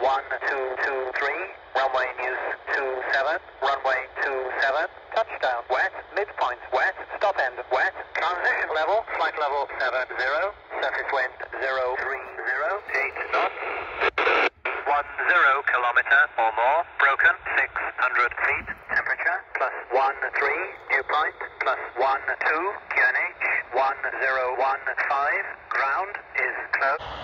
1223, runway news 27, runway 27, touchdown wet, midpoint wet, stop end wet, transition level, flight level 70, surface wind 030, 8 knots. 10 kilometer or more, broken, 600 feet, temperature, plus 13, dew point, plus 12, QNH, 1015, ground is closed.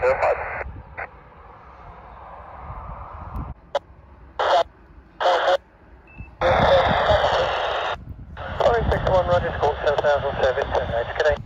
verified. Roger, squawk 7000 service, 10 good day.